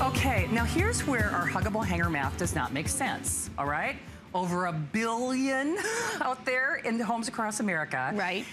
Okay, now here's where our huggable hanger math does not make sense, all right? Over a billion out there in the homes across America. Right.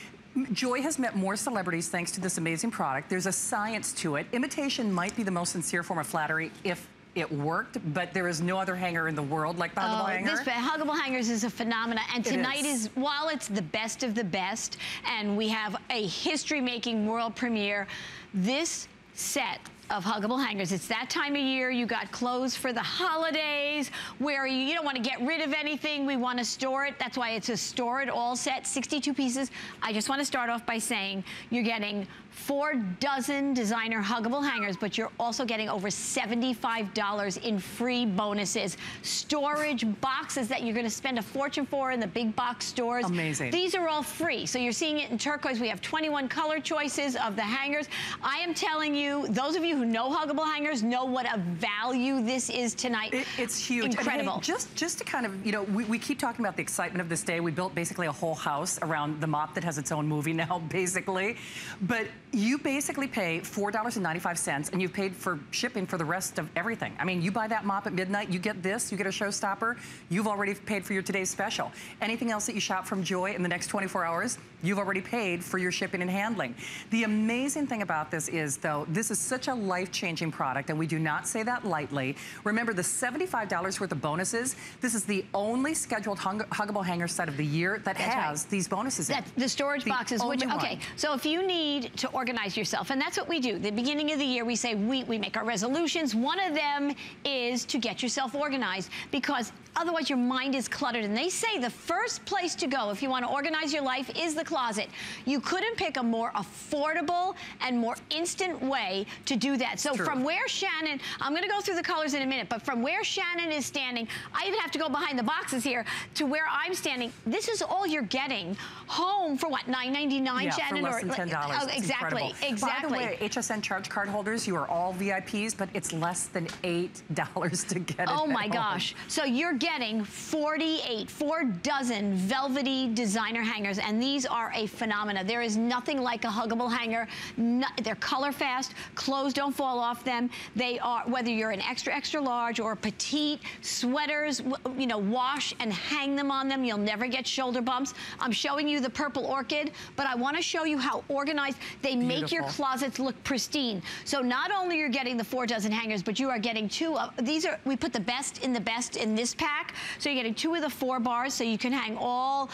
Joy has met more celebrities thanks to this amazing product. There's a science to it. Imitation might be the most sincere form of flattery if it worked, but there is no other hanger in the world like the huggable oh, hanger. This huggable hangers is a phenomenon, and tonight is. is. while it's the best of the best, and we have a history-making world premiere, this set of huggable hangers. It's that time of year. You got clothes for the holidays where you, you don't want to get rid of anything. We want to store it. That's why it's a store it all set, 62 pieces. I just want to start off by saying you're getting four dozen designer huggable hangers, but you're also getting over $75 in free bonuses. Storage boxes that you're gonna spend a fortune for in the big box stores. Amazing. These are all free. So you're seeing it in turquoise. We have 21 color choices of the hangers. I am telling you, those of you who know huggable hangers know what a value this is tonight. It, it's huge. Incredible. Hey, just, just to kind of, you know, we, we keep talking about the excitement of this day. We built basically a whole house around the mop that has its own movie now, basically. But you basically pay $4.95 and you've paid for shipping for the rest of everything. I mean, you buy that mop at midnight, you get this, you get a showstopper, you've already paid for your today's special. Anything else that you shop from Joy in the next 24 hours, you've already paid for your shipping and handling. The amazing thing about this is, though, this is such a life-changing product, and we do not say that lightly. Remember, the $75 worth of bonuses, this is the only scheduled hung huggable hanger set of the year that That's has right. these bonuses in. That, the storage The boxes, which, okay, one. so if you need to organize yourself, and that's what we do. The beginning of the year, we say we, we make our resolutions. One of them is to get yourself organized because otherwise your mind is cluttered. And they say the first place to go if you want to organize your life is the closet. You couldn't pick a more affordable and more instant way to do that. So True. from where Shannon, I'm going to go through the colors in a minute, but from where Shannon is standing, I even have to go behind the boxes here to where I'm standing. This is all you're getting home for what, $9.99, yeah, Shannon? for less than Or- ten dollars. Oh, exactly, exactly. By the way, HSN charge card holders, you are all VIPs, but it's less than eight dollars to get it. Oh my gosh. So you're getting 48, four dozen velvety designer hangers, and these are a phenomena. There is nothing like a huggable hanger. No, they're color fast, clothes don't fall off them. They are, whether you're an extra, extra large or petite, sweaters, you know, wash and hang them on them. You'll never get shoulder bumps. I'm showing you the purple orchid, but I wanna show you how organized they make your closets look pristine. So not only you're getting the four dozen hangers, but you are getting two of, these are, we put the best in the best in this pack. So you're getting two of the four bars so you can hang all,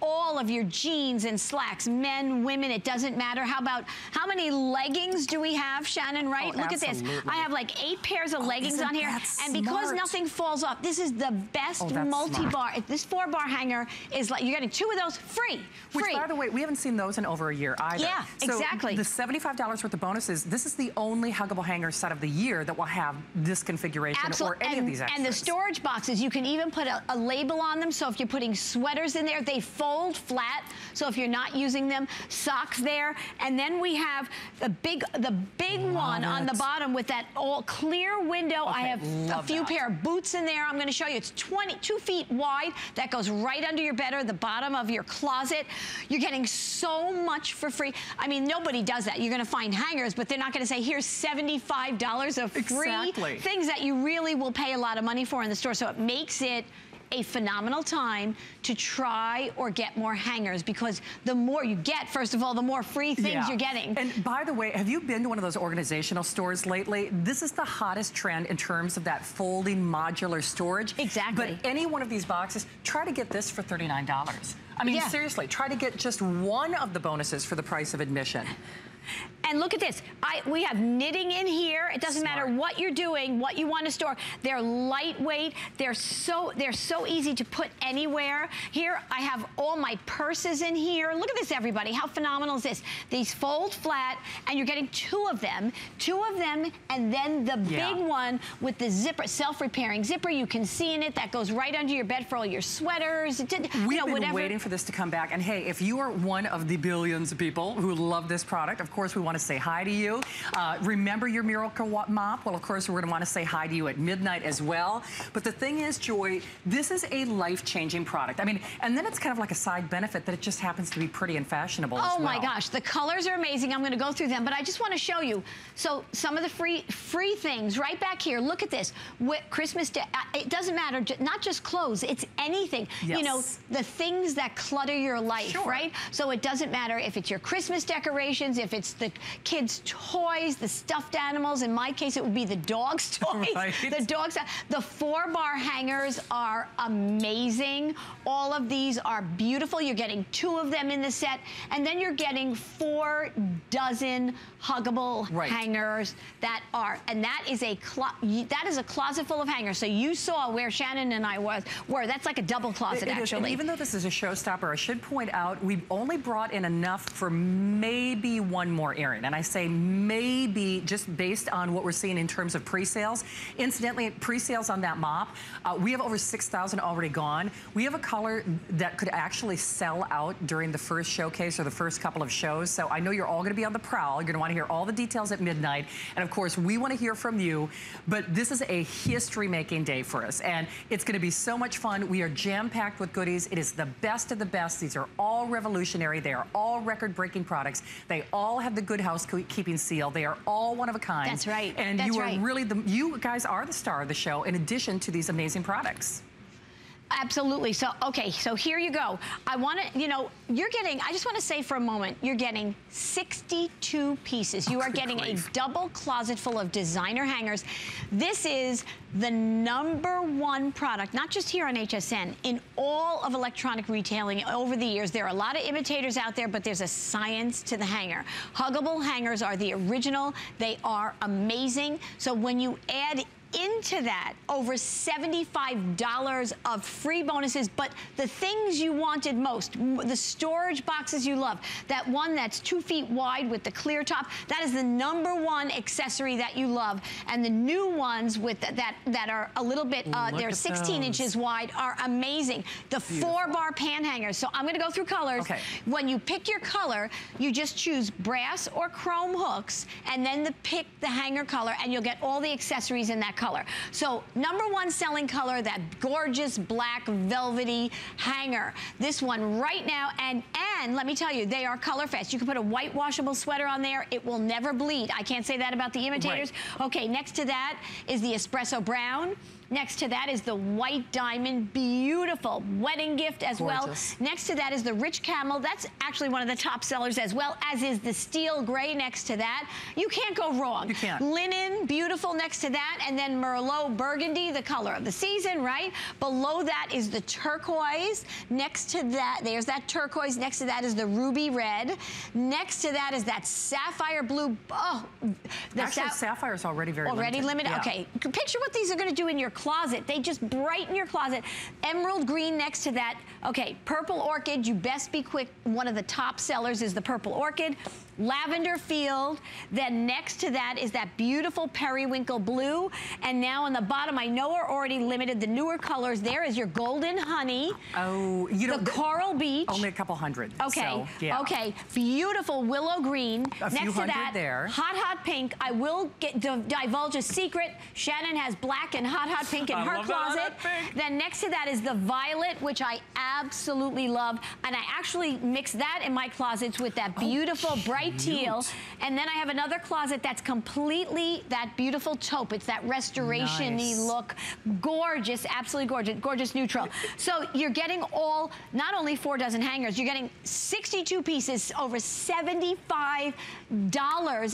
all of your jeans and slacks, men, women, it doesn't matter. How about, how many leggings do we have, Shannon, right? Oh, Look at this. I have like eight pairs of oh, leggings on here. And because smart? nothing falls off, this is the best Oh, multi-bar. This four bar hanger is like, you're getting two of those free, Which, free. by the way, we haven't seen those in over a year either. Yeah, so exactly. The $75 worth of bonuses, this is the only huggable hanger set of the year that will have this configuration Absolutely. or any and, of these extras. And the storage boxes, you can even put a, a label on them. So if you're putting sweaters in there, they fold flat. So if you're not using them, socks there. And then we have the big, the big Love one on the bottom with that all clear window. Okay, I have a few that. pair of boots in there. I'm going to show you. It's 22 feet wide. That goes right under your bed or the bottom of your closet. You're getting so much for free. I mean, nobody does that. You're going to find hangers, but they're not going to say, here's $75 of free Exactly. things that you really will pay a lot of money for in the store. So it makes it a phenomenal time to try or get more hangers because the more you get, first of all, the more free things Yeah. you're getting. And by the way, have you been to one of those organizational stores lately? This is the hottest trend in terms of that folding modular storage. Exactly. But any one of these boxes, try to get this for $39. I mean, Yeah. seriously, try to get just one of the bonuses for the price of admission. And look at this. I, we have knitting in here. It doesn't matter what you're doing, what you want to store. They're lightweight. They're so they're so easy to put anywhere. Here I have all my purses in here. Look at this, everybody. How phenomenal is this? These fold flat, and you're getting two of them. Two of them, and then the Yeah. big one with the zipper, self-repairing zipper. You can see in it. That goes right under your bed for all your sweaters. Did, We've know, been whatever. waiting for this to come back. And hey, if you are one of the billions of people who love this product, of course we want want to say hi to you. Uh, remember your Miracle Mop? Well, of course, we're going to want to say hi to you at midnight as well. But the thing is, Joy, this is a life-changing product. I mean, and then it's kind of like a side benefit that it just happens to be pretty and fashionable Oh well. my gosh, the colors are amazing. I'm going to go through them, but I just want to show you. So some of the free free things right back here. Look at this. What, Christmas Day. Uh, it doesn't matter. Not just clothes. It's anything. Yes. You know, the things that clutter your life, Sure. right? So it doesn't matter if it's your Christmas decorations, if it's the kids' toys, the stuffed animals. In my case, it would be the dog's toys. Right. The dogs. The four bar hangers are amazing. All of these are beautiful. You're getting two of them in the set, and then you're getting four dozen huggable Right. hangers that are, and that is a that is a closet full of hangers. So you saw where Shannon and I was were. That's like a double closet It is, actually. even though this is a showstopper, I should point out we've only brought in enough for maybe one more airing. And I say maybe just based on what we're seeing in terms of pre-sales. Incidentally, pre-sales on that mop, uh, we have over 6,000 already gone. We have a color that could actually sell out during the first showcase or the first couple of shows. So I know you're all going to be on the prowl. You're going to want to hear all the details at midnight. And of course, we want to hear from you. But this is a history-making day for us. And it's going to be so much fun. We are jam-packed with goodies. It is the best of the best. These are all revolutionary. They are all record-breaking products. They all have the good housekeeping seal. They are all one of a kind. That's right. And That's you are right. really the, you guys are the star of the show in addition to these amazing products. Absolutely. So, okay, so here you go. I want to, you know, you're getting, I just want to say for a moment, you're getting 62 pieces. You Oh, are getting grief. a double closet full of designer hangers. This is the number one product, not just here on HSN, in all of electronic retailing over the years. There are a lot of imitators out there, but there's a science to the hanger. Huggable hangers are the original. They are amazing. So when you add into that over $75 of free bonuses, but the things you wanted most, the storage boxes you love, that one that's two feet wide with the clear top, that is the number one accessory that you love. And the new ones with th- that that are a little bit, uh, they're 16 those. inches wide, are amazing. The four bar pan hangers. So I'm gonna go through colors. Okay. When you pick your color, you just choose brass or chrome hooks and then the pick the hanger color and you'll get all the accessories in that color. So number one selling color, that gorgeous black velvety hanger. This one right now and and let me tell you, they are color fast. You can put a white washable sweater on there. It will never bleed. I can't say that about the imitators. Okay, next to that is the espresso brown. Next to that is the white diamond, beautiful wedding gift as Gorgeous. well. Next to that is the rich camel. That's actually one of the top sellers as well, as is the steel gray next to that. You can't go wrong. You can't. Linen, beautiful next to that. And then Merlot burgundy, the color of the season, right? Below that is the turquoise. Next to that, there's that turquoise. Next to that is the ruby red. Next to that is that sapphire blue. Oh, the Actually, sap- Sapphire's already very Already limited? Yeah. Okay. Picture what these are going to do in your closet. They just brighten your closet. Emerald green next to that. Okay, purple orchid. You best be quick. One of the top sellers is the purple orchid. Lavender field. Then next to that is that beautiful periwinkle blue. And now on the bottom, I know are already limited. The newer colors there is your golden honey. Oh, you know, the th- coral beach. only a couple hundred. Okay. so, yeah. Okay. Beautiful willow green. A few Next to that, there. hot hot pink. I will get di- divulge a secret. Shannon has black and hot hot pink in I her love that hot closet. Then next to that is the violet, which I absolutely love, and I actually mix that in my closets with that oh, beautiful bright teal. Oh. And then I have another closet that's completely that beautiful taupe. It's that restoration-y Nice. look. Gorgeous, absolutely gorgeous, gorgeous neutral. So you're getting all, not only four dozen hangers, you're getting 62 pieces, over $75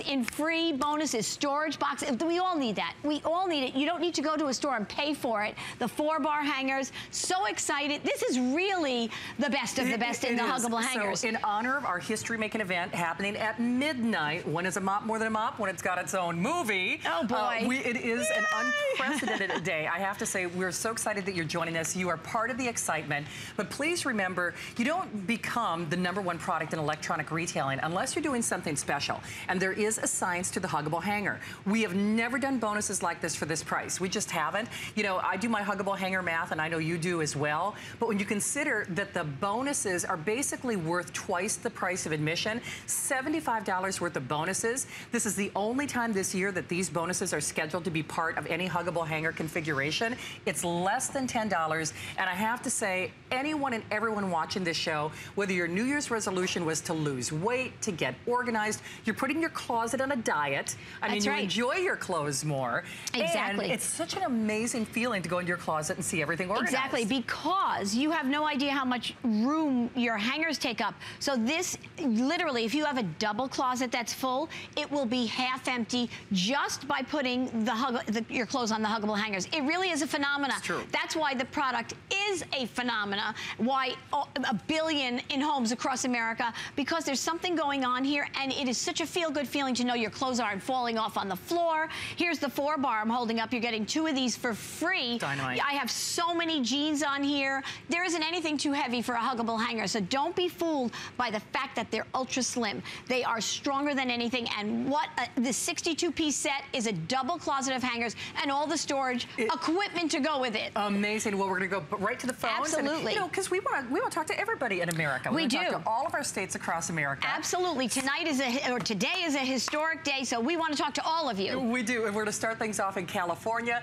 in free bonuses, storage boxes. We all need that. We all need it. You don't need to go to a store and pay for it. The four bar hangers, so excited. This is really the best of the best it in the is. huggable hangers. So in honor of our history-making event happening at midnight, when is a mop more than a mop? When it's got its own movie. Oh, boy. Uh, we, it is an unprecedented day. I have to say, we're so excited that you're joining us. You are part of the excitement. But please remember, you don't become the number one product in electronic retailing unless you're doing something special. And there is a science to the huggable hanger. We have never done bonuses like this for this price. We just haven't. You know, I do my huggable hanger math, and I know you do as well. But when you consider that the bonuses are basically worth twice the price of admission, $75 worth of bonuses. This is the only time this year that these bonuses are scheduled to be part of any huggable hanger configuration. It's less than $10. And I have to say, anyone and everyone watching this show, whether your New Year's resolution was to lose weight, to get organized, you're putting your closet on a diet. I That's mean, right. you enjoy your clothes more. Exactly. And it's such an amazing feeling to go into your closet and see everything organized. Exactly, because you have no idea how much room your hangers take up. So this, literally, if you have a double closet that's full, it will be half empty just by putting the, hug, the your clothes on the huggable hangers. It really is a phenomena. It's true. That's why the product is a phenomena. Why a billion in homes across America? Because there's something going on here, and it is such a feel-good feeling to know your clothes aren't falling off on the floor. Here's the four bar I'm holding up. You're getting two of these for free. Dynamite. I have so many jeans on here. There isn't anything too heavy for a huggable hanger, so don't be fooled by the fact that they're ultra slim. They are stronger than anything, and what a, the 62-piece set is a double closet of hangers and all the storage It- equipment to go with it. Amazing. Well, we're going to go right to the phones. And, Absolutely. you know, because we want to we want to talk to everybody in America. We to do. talk to all of our states across America. Absolutely. Tonight is a, or today is a historic day, so we want to talk to all of you. We do, and we're going to start things off in California.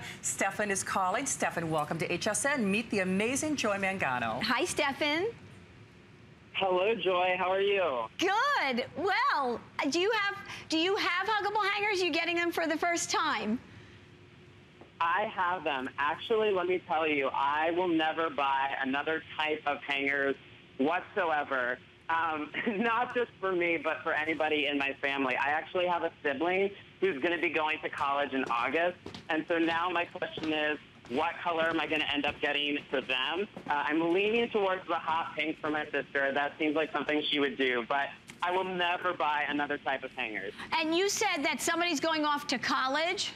Stefan is calling. Stefan, welcome to HSN. Meet the amazing Joy Mangano. Hi, Stefan. Hello, Joy. How are you? Good. Well, do you have do you have huggable hangers? You getting them for the first time? I have them. Actually, let me tell you, I will never buy another type of hangers whatsoever. Um, not just for me, but for anybody in my family. I actually have a sibling who's going to be going to college in August. And so now my question is, what color am I going to end up getting for them? Uh, I'm leaning towards the hot pink for my sister. That seems like something she would do. But I will never buy another type of hangers. And you said that somebody's going off to college.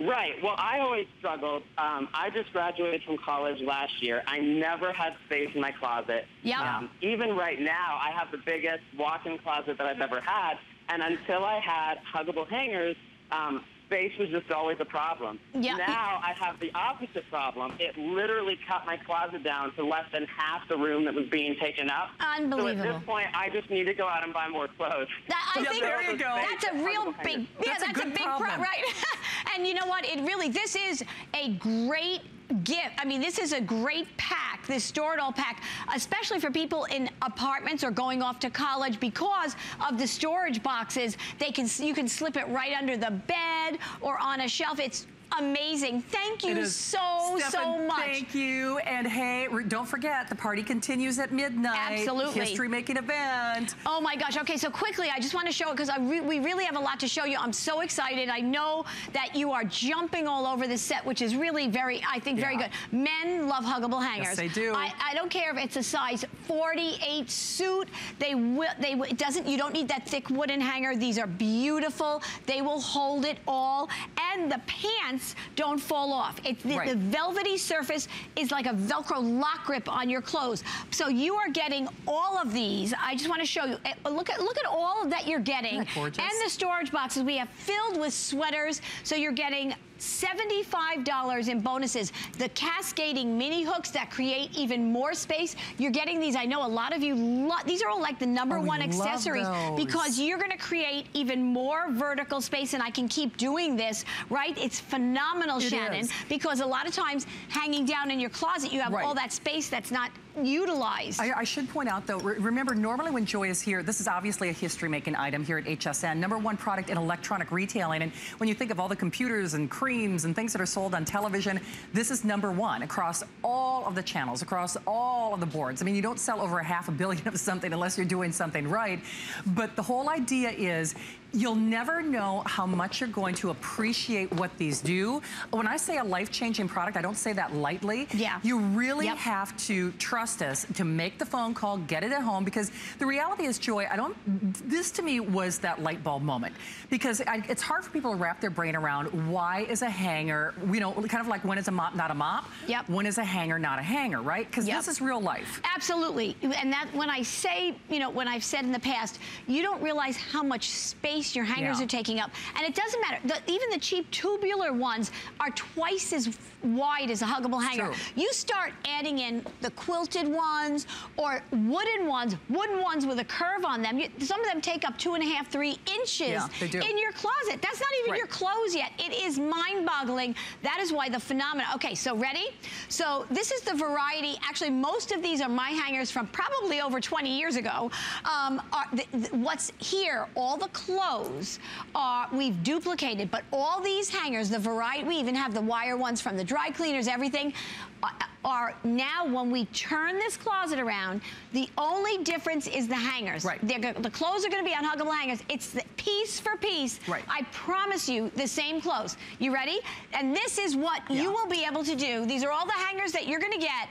Right. Well, I always struggled. Um, I just graduated from college last year. I never had space in my closet. Yep. Um, even right now, I have the biggest walk-in closet that I've ever had. And until I had huggable hangers, um, space was just always a problem. Yep. Now I have the opposite problem. It literally cut my closet down to less than half the room that was being taken up. Unbelievable. So at this point, I just need to go out and buy more clothes. That, I Yeah, think there you go. that's a real big, yeah, That's a that's a, good big pro- problem. right? and you know what? It really, this is a great gift. I mean, this is a great pack, this store it all pack, especially for people in apartments or going off to college because of the storage boxes. They can, you can slip it right under the bed or on a shelf. It's amazing. Thank you so, Stefan, so much. Thank you. And hey, don't forget, the party continues at midnight. Absolutely. History making event. Oh my gosh. Okay, so quickly, I just want to show it because re we really have a lot to show you. I'm so excited. I know that you are jumping all over this set, which is really very, I think, very Yeah. good. Men love huggable hangers. Yes, they do. I, I don't care if it's a size 48 suit. They will, they will- it doesn't, you don't need that thick wooden hanger. These are beautiful. They will hold it all. And the pants don't fall off. It's the, Right. the velvety surface is like a Velcro lock grip on your clothes. So you are getting all of these. I just want to show you. Eh, Look at look at all that you're getting. Isn't that gorgeous? And the storage boxes we have filled with sweaters. So you're getting $75 in bonuses. The cascading mini hooks that create even more space. You're getting these. I know a lot of you, these are all like the number Oh, one accessories because you're going to create even more vertical space and I can keep doing this, right? It's phenomenal, It Shannon, is. because a lot of times hanging down in your closet, you have Right. all that space that's not utilized. I, I should point out, though, re- remember, normally when Joy is here, this is obviously a history-making item here at HSN. Number one product in electronic retailing. And when you think of all the computers and creams and things that are sold on television, this is number one across all of the channels, across all of the boards. I mean, you don't sell over a half a billion of something unless you're doing something right. But the whole idea is you'll never know how much you're going to appreciate what these do. When I say a life-changing product, I don't say that lightly. Yeah. You really Yep. have to trust us to make the phone call, get it at home, because the reality is, Joy, I don't, this to me was that light bulb moment. Because I, it's hard for people to wrap their brain around why is a hanger, you know, kind of like when is a mop not a mop? Yep. When is a hanger not a hanger, right? Because Yep. this is real life. Absolutely. And that when I say, you know, when I've said in the past, you don't realize how much space space your hangers Yeah. are taking up. And it doesn't matter. The, even the cheap tubular ones are twice as wide as a huggable hanger. true. You start adding in the quilted ones or wooden ones, wooden ones with a curve on them. You, some of them take up two and a half, three inches Yeah, in your closet. That's not even Right. your clothes yet. It is mind-boggling. That is why the phenomenon. Okay, so ready? So this is the variety. Actually, most of these are my hangers from probably over 20 years ago. Um, are, what's here, all the clothes are, we've duplicated, but all these hangers, the variety, we even have the wire ones from the dry cleaners, everything, Uh, are now when we turn this closet around, the only difference is the hangers. Right. They're the clothes are going to be on huggable hangers. It's the piece for piece. Right. I promise you the same clothes. You ready? And this is what Yeah. you will be able to do. These are all the hangers that you're going to get.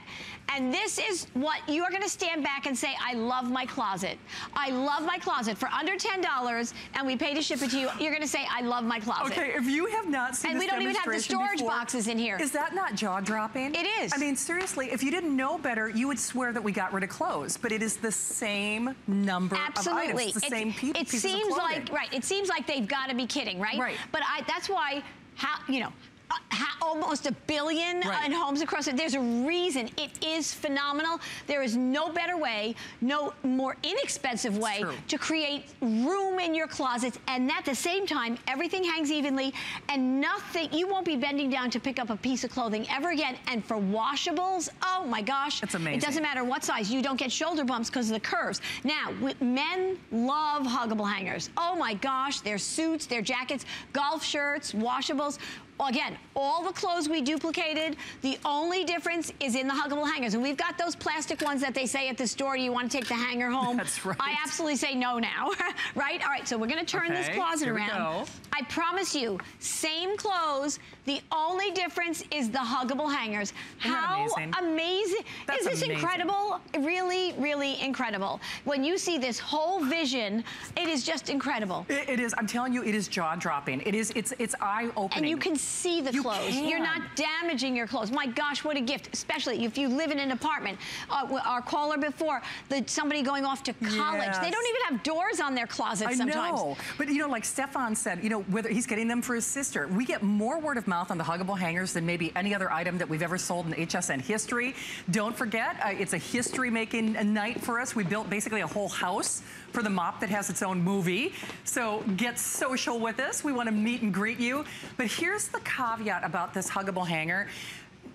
And this is what you are going to stand back and say, I love my closet. I love my closet. For under $10, and we pay to ship it to you, you're going to say, I love my closet. Okay, if you have not seen And we don't even have the storage before, boxes in here. Is that not jaw-dropping? It is. I mean, seriously, if you didn't know better, you would swear that we got rid of clothes, but it is the same number Absolutely. of items, It's the It- same pe- it pieces seems of clothing. like right. It seems like they've got to be kidding, right? Right. But I, that's why how you know. Uh, ha- almost a billion Right. in homes across it. There's a reason. It is phenomenal. There is no better way, no more inexpensive way to create room in your closets. And at the same time, everything hangs evenly and nothing, you won't be bending down to pick up a piece of clothing ever again. And for washables, oh my gosh. It's amazing. It doesn't matter what size. You don't get shoulder bumps because of the curves. Now, men love huggable hangers. Oh my gosh, their suits, their jackets, golf shirts, washables. Well, again, all the clothes we duplicated, the only difference is in the huggable hangers. And we've got those plastic ones that they say at the store, you want to take the hanger home. That's right. I absolutely say no now, right? All right, so we're gonna turn this closet around. I promise you, same clothes, the only difference is the huggable hangers. Isn't that How amazing? amazing. That's is this amazing. incredible? Really, really incredible. When you see this whole vision, it is just incredible. It- it is. I'm telling you, it is jaw-dropping. It is. It's. It's eye-opening. And you can see the You clothes. You're not damaging your clothes. My gosh, what a gift, especially if you live in an apartment. Uh, our caller before, the, somebody going off to college. They don't even have doors on their closets I sometimes. know, but you know, like Stefan said, you know, whether he's getting them for his sister, we get more word of mouth on the huggable hangers than maybe any other item that we've ever sold in HSN history. Don't forget, uh, it's a history-making night for us. We built basically a whole house for the mop that has its own movie. So get social with us. We want to meet and greet you. But here's the caveat about this huggable hanger.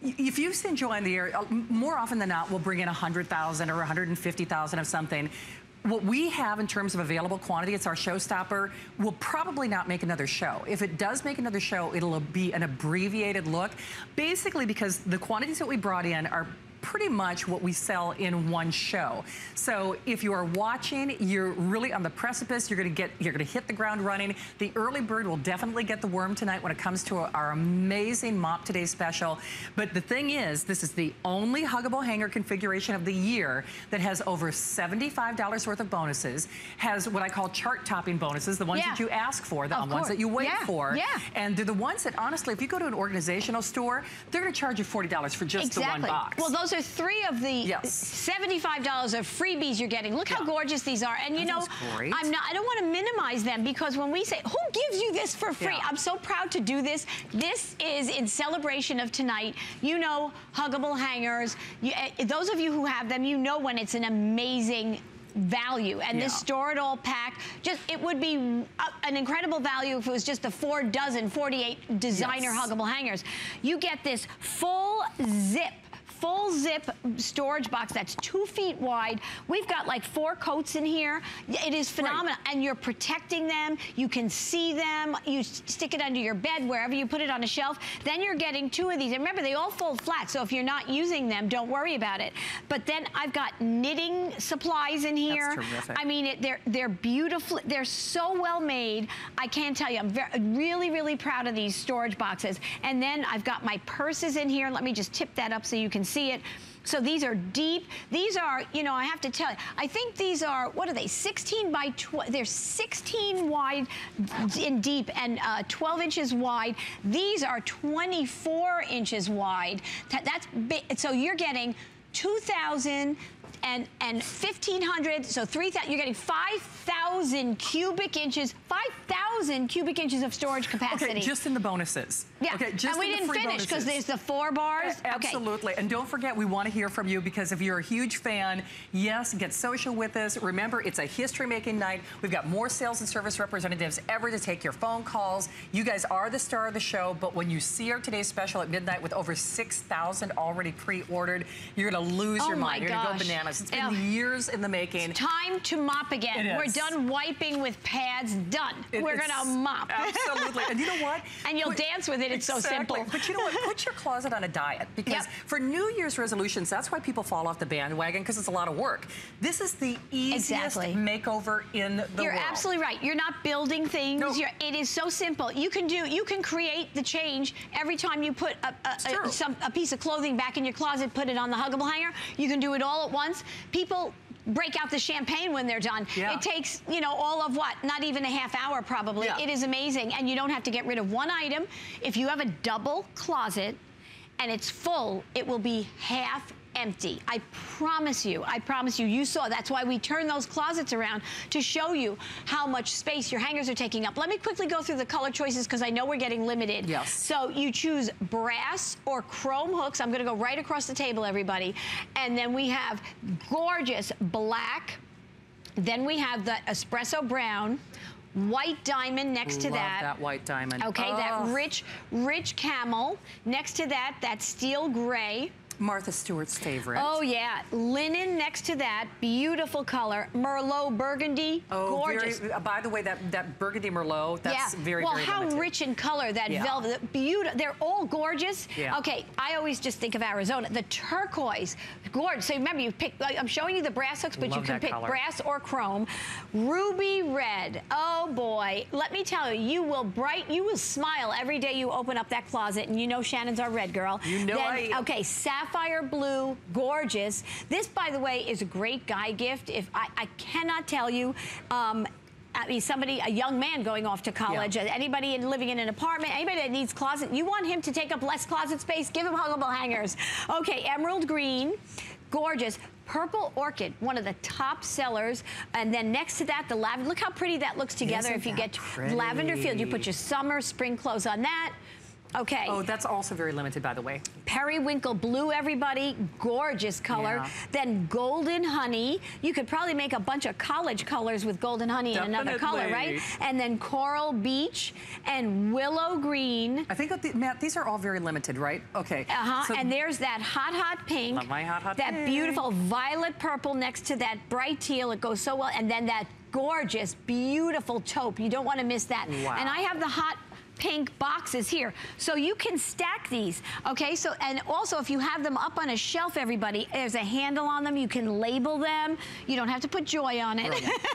If you've seen Joy in the air, uh, more often than not, we'll bring in 100,000 or 150,000 of something. What we have in terms of available quantity, it's our showstopper, will probably not make another show. If it does make another show, it'll be an abbreviated look, basically because the quantities that we brought in are pretty much what we sell in one show. So if you are watching, you're really on the precipice. You're going to get, you're going to hit the ground running. The early bird will definitely get the worm tonight when it comes to our amazing Mop Today special. But the thing is, this is the only huggable hanger configuration of the year that has over $75 worth of bonuses, has what I call chart topping bonuses, the ones Yeah. that you ask for, the ones that you wait Yeah, for. yeah. And they're the ones that, honestly, if you go to an organizational store, they're going to charge you $40 for just the one box. Well, those are three of the Yes. $75 of freebies you're getting. Look how gorgeous these are. And you That know. I'm not I don't want to minimize them because when we say, who gives you this for free? Yeah. I'm so proud to do this. This is in celebration of tonight. You know, huggable hangers. You, eh, those of you who have them, you know when it's an amazing value and this store it all pack just it would be a, an incredible value if it was just the four dozen 48 designer Yes. huggable hangers you get this full zip full zip storage box that's two feet wide. We've got like four coats in here. It is phenomenal. And you're protecting them. You can see them. You stick it under your bed, wherever you put it on a shelf. Then you're getting two of these. And remember, they all fold flat. So if you're not using them, don't worry about it. But then I've got knitting supplies in here. That's terrific. I mean, it, they're, they're beautiful. They're so well made. I can't tell you. I'm ver really, really proud of these storage boxes. And then I've got my purses in here. Let me just tip that up so you can see it. So these are deep. These are, you know, I have to tell you, I think these are, what are they, 16 by 12, they're 16 wide in deep and uh, 12 inches wide. These are 24 inches wide. That- That's big. So you're getting 2,000 and and 1,500, so 3,000, you're getting 5,000 cubic inches, 5,000 cubic inches of storage capacity. Okay, just in the bonuses. Yeah, Okay, just in the bonus. and we didn't finish because there's the four bars. A- Absolutely. And don't forget, we want to hear from you because if you're a huge fan, yes, get social with us. Remember, it's a history-making night. We've got more sales and service representatives ever to take your phone calls. You guys are the star of the show, but when you see our today's special at midnight with over 6,000 already pre-ordered, you're going to lose Oh your my mind. You're going to go bananas. It's been years in the making. Time to mop again. We're done wiping with pads. Done. It- We're gonna mop. Absolutely. And you know what? And you'll Put- dance with it. It's so simple. But you know what? Put your closet on a diet because Yep. for New Year's resolutions, that's why people fall off the bandwagon because it's a lot of work. This is the easiest Exactly. makeover in the world. You're absolutely right. You're not building things. No. You're, it is so simple. You can do. You can create the change every time you put a, a, a, some, a piece of clothing back in your closet. Put it on the huggable hanger. You can do it all at once. People break out the champagne when they're done. Yeah. It takes you know all of what? Not even a half hour probably. Yeah. It is amazing, and you don't have to get rid of one item. If you have a double closet and it's full, it will be half empty. I promise you, I promise you, you saw. That's why we turn those closets around to show you how much space your hangers are taking up. Let me quickly go through the color choices because I know we're getting limited. Yes. So you choose brass or chrome hooks. I'm gonna go right across the table, everybody. And then we have gorgeous black. Then we have the espresso brown, white diamond next to Love that. that white diamond. Okay, that Oh. rich, rich camel. Next to that, that steel gray. Martha Stewart's favorite. Oh yeah, linen next to that, beautiful color. Merlot burgundy, Oh, gorgeous. Very, uh, by the way, that, that burgundy Merlot, that's yeah. very, well, very how limited. rich in color that Yeah. velvet, beautiful. They're all gorgeous. Yeah. Okay, I always just think of Arizona. The turquoise, gorgeous. So remember, you pick. I'm showing you the brass hooks, but you can pick color. brass or chrome. Ruby red. Oh boy, let me tell you, you will bright. You will smile every day you open up that closet, and you know Shannon's our red girl. You know Then- I. Okay, sapphire blue, gorgeous. This, by the way, is a great guy gift. If I, I cannot tell you. Um, I mean, somebody, a young man going off to college, Yeah. anybody in, living in an apartment, anybody that needs closet, you want him to take up less closet space, give him huggable hangers. Okay, emerald green, gorgeous. Purple orchid, one of the top sellers. And then next to that, the lavender. Look how pretty that looks together Isn't if you get pretty? lavender field. You put your summer, spring clothes on that. Okay. Oh, that's also very limited, by the way. Periwinkle blue, everybody, gorgeous color. Yeah. Then golden honey. You could probably make a bunch of college colors with golden honey in another color, right? And then coral beach and willow green. I think, that the, Matt, these are all very limited, right? Okay. Uh-huh. So- and there's that hot, hot pink. Love my hot, hot That pink. beautiful violet purple next to that bright teal. It goes so well. And then that gorgeous, beautiful taupe. You don't want to miss that. Wow. And I have the hot pink boxes here. So you can stack these, okay? So, and also if you have them up on a shelf, everybody, there's a handle on them. You can label them. You don't have to put joy on it.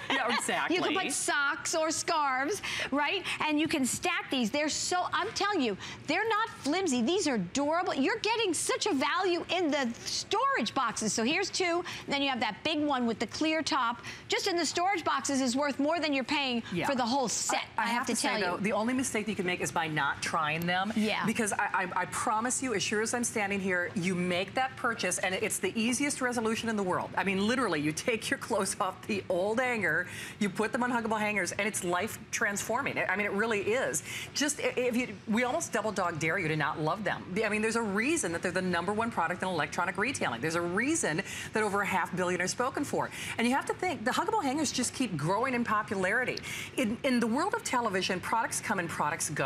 Yeah, exactly. You can put socks or scarves, right? And you can stack these. They're so, I'm telling you, they're not flimsy. These are durable. You're getting such a value in the storage boxes. So here's two. Then you have that big one with the clear top. Just in the storage boxes is worth more than you're paying Yeah. for the whole set. I, I, have, to, say, tell though, you. the only mistake you can make is by not trying them. Yeah. Because I, I, I promise you, as sure as I'm standing here, you make that purchase, and it's the easiest resolution in the world. I mean, literally, you take your clothes off the old hanger, you put them on huggable hangers, and it's life transforming. I mean, it really is. Just if you, we almost double dog dare you to not love them. I mean, there's a reason that they're the number one product in electronic retailing. There's a reason that over a half billion are spoken for. And you have to think, the huggable hangers just keep growing in popularity. In, in the world of television, products come and products go,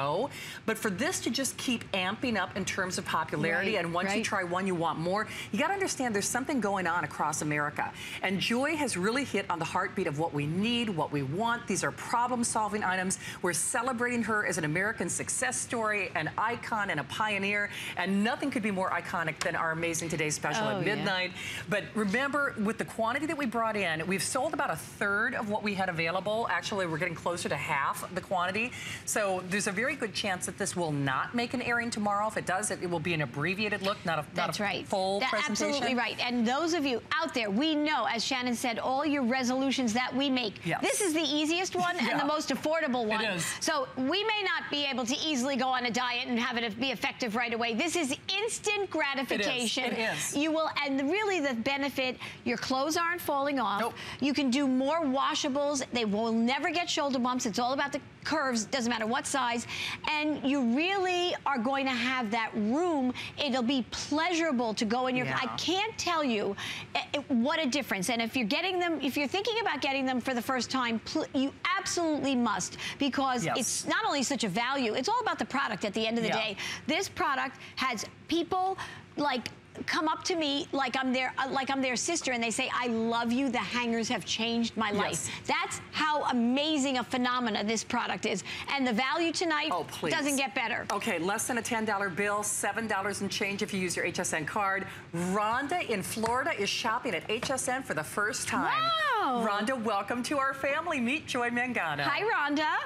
but for this to just keep amping up in terms of popularity, Right, and once you try one, you want more, you gotta understand there's something going on across America. And Joy has really hit on the heartbeat of what we need, what we want. These are problem-solving items. We're celebrating her as an American success story, an icon and a pioneer, and nothing could be more iconic than our Amazing Today special Oh, at yeah. midnight. But remember, with the quantity that we brought in, we've sold about a third of what we had available. Actually, we're getting closer to half the quantity. So there's a very good chance that this will not make an airing tomorrow. If it does, it, it will be an abbreviated look, not a, not That's a right. full That- presentation. Absolutely right. And those of you out there, we know, as Shannon said, all your resolutions that we make. Yes. This is the easiest one Yeah. and the most affordable one. is. So we may not be able to easily go on a diet and have it be effective right away. This is instant gratification. It is. It is. You will, and really the benefit, your clothes aren't falling off. Nope. You can do more washables. They will never get shoulder bumps. It's all about the curves, doesn't matter what size. And you really are going to have that room. It'll be pleasurable to go in your, Yeah. I can't tell you eh, eh, what a difference. And if you're getting them, if you're thinking about getting them for the first time, you absolutely must because Yes. it's not only such a value, it's all about the product at the end of the Yeah. day. This product has people like come up to me like I'm their uh, like I'm their sister and they say I love you the hangers have changed my life. Yes. That's how amazing a phenomena this product is. And the value tonight Oh, doesn't get better. Okay, less than a $10 bill, $7 and change if you use your HSN card. Rhonda in Florida is shopping at HSN for the first time. Wow. Rhonda, welcome to our family. Meet Joy Mangano. Hi Rhonda.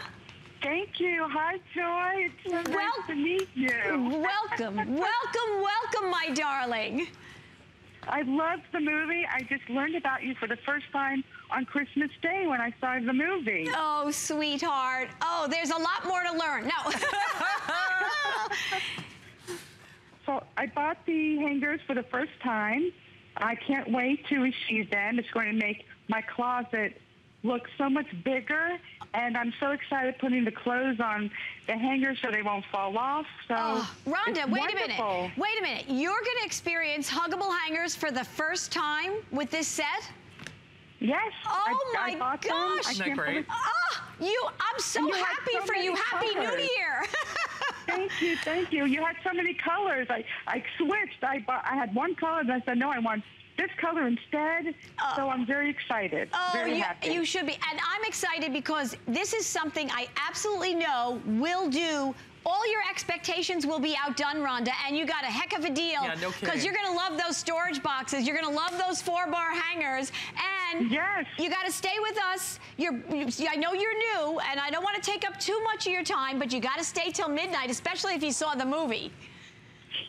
Thank you. Hi, Joy. It's so Well- nice to meet you. Welcome, welcome, welcome, my darling. I loved the movie. I just learned about you for the first time on Christmas Day when I started the movie. Oh, sweetheart. Oh, there's a lot more to learn. No. So I bought the hangers for the first time. I can't wait to receive them. It's going to make my closet look so much bigger. And I'm so excited putting the clothes on the hangers so they won't fall off. So Oh, Rhonda, it's wait a minute. Wait a minute. You're going to experience huggable hangers for the first time with this set? Yes. Oh, I, I my bought them. gosh. I Isn't that can't great? believe- Ah, you, I'm so you happy so for you. many Happy New. Year. Thank you, thank you. You had so many colors. I, I switched. I bought, I had one color, and I said, no, I want this color instead. so oh. I'm very excited. Oh, very you, happy. you should be. And I'm excited because this is something I absolutely know will do. All your expectations will be outdone, Rhonda, and you got a heck of a deal. Yeah, no kidding. Because you're going to love those storage boxes. You're going to love those four-bar hangers, and Yes. you got to stay with us. You're, you, I know you're new, and I don't want to take up too much of your time, but you got to stay till midnight, especially if you saw the movie.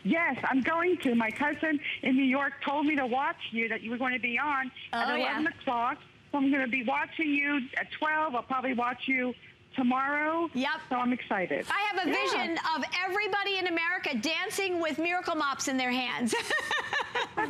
Yes, I'm going to. My cousin in New York told me to watch you, that you were going to be on at Oh, 11 yeah. o'clock. So I'm going to be watching you at 12. I'll probably watch you tomorrow. Yep. So I'm excited. I have a Yeah. vision of everybody in America dancing with miracle mops in their hands.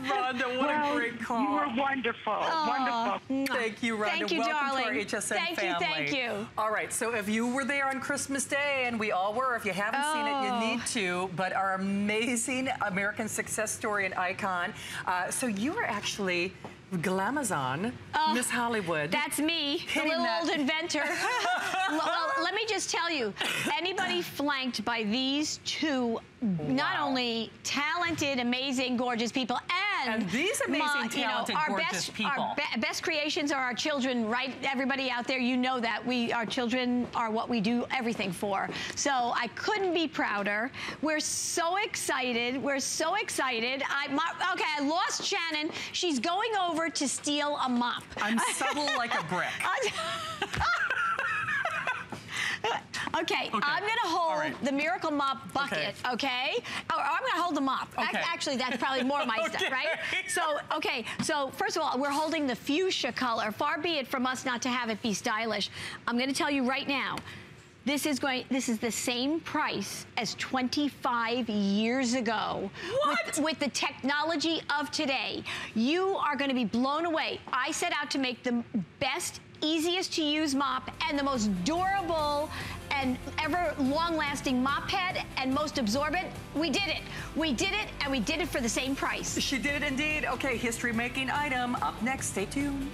Rhonda, what Well, a great call. you were wonderful. Wonderful. Thank you, Rhonda. Thank you, Welcome darling. to our HSN Thank you, family. thank you. All right, so if you were there on Christmas Day, and we all were, if you haven't seen it, Oh. you need to. But our amazing American success story and icon. Uh, so you were actually Glamazon, oh, Miss Hollywood. That's me, the little that- old inventor. well, let me just tell you, anybody flanked by these two not only talented, amazing, gorgeous people, and, And these amazing, my- you know, our gorgeous best, people. Our be- best creations are our children, right? Everybody out there, you know that we, our children are what we do everything for. So I couldn't be prouder. We're so excited. We're so excited. I, my, okay, I lost Shannon. She's going over to steal a mop. I'm subtle like a brick. Okay, I'm gonna hold right. the Miracle Mop bucket, okay? Or I'm gonna hold the mop. Okay. Actually, that's probably more my stuff, right? So, okay, so first of all, we're holding the fuchsia color. Far be it from us not to have it be stylish. I'm gonna tell you right now, this is going. This is the same price as 25 years ago. What? With, with the technology of today, you are going to be blown away. I set out to make the best, easiest to use mop and the most durable and ever long-lasting mop head and most absorbent. We did it. We did it, and we did it for the same price. She did it indeed. Okay, history making item. Up next, stay tuned.